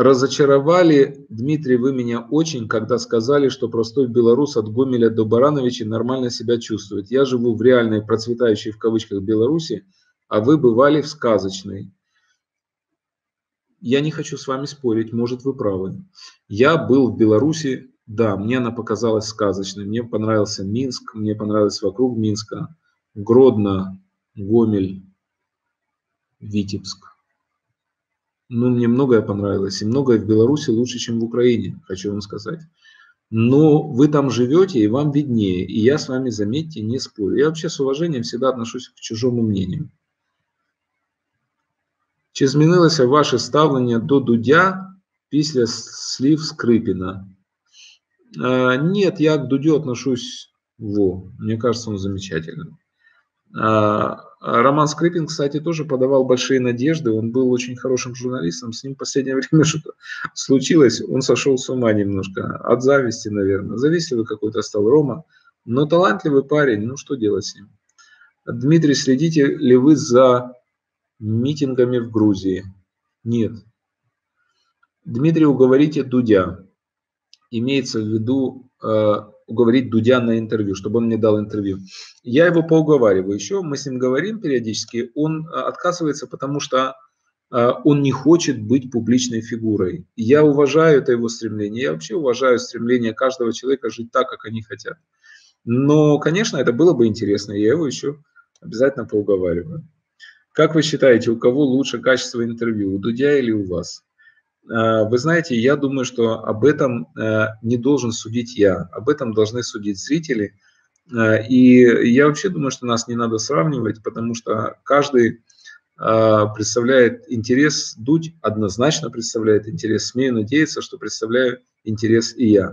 Разочаровали, Дмитрий, вы меня очень, когда сказали, что простой белорус от Гомеля до Барановича нормально себя чувствует. Я живу в реальной, процветающей в кавычках Беларуси, а вы бывали в сказочной. Я не хочу с вами спорить, может вы правы. Я был в Беларуси, да, мне она показалась сказочной. Мне понравился Минск, мне понравилось вокруг Минска, Гродно, Гомель, Витебск Ну, мне многое понравилось, и многое в Беларуси лучше, чем в Украине, хочу вам сказать. Но вы там живете, и вам виднее, и я с вами, заметьте, не спорю. Я вообще с уважением всегда отношусь к чужому мнению. Чи змінилося ваше ставлення до Дудя після слів Скрипина? А, нет, я к Дудю отношусь во. Мне кажется, он замечательный. А, Роман Скрипин, кстати, тоже подавал большие надежды. Он был очень хорошим журналистом. С ним в последнее время что-то случилось. Он сошел с ума немножко. От зависти, наверное. Завистливый какой-то стал Рома. Но талантливый парень. Ну, что делать с ним? Дмитрий, следите ли вы за митингами в Грузии? Нет. Дмитрий, уговорите Дудя. Имеется в виду э, уговорить Дудя на интервью, чтобы он мне дал интервью. Я его поуговариваю еще, мы с ним говорим периодически, он э, отказывается, потому что э, он не хочет быть публичной фигурой. Я уважаю это его стремление, я вообще уважаю стремление каждого человека жить так, как они хотят. Но, конечно, это было бы интересно, я его еще обязательно поуговариваю. Как вы считаете, у кого лучше качество интервью, у Дудя или у вас? А, вы знаете, я думаю, что об этом э, не должен судить я, об этом должны судить зрители. А, и я вообще думаю, что нас не надо сравнивать, потому что каждый а, представляет интерес, Дудь однозначно представляет интерес, смею надеяться, что представляю интерес и я.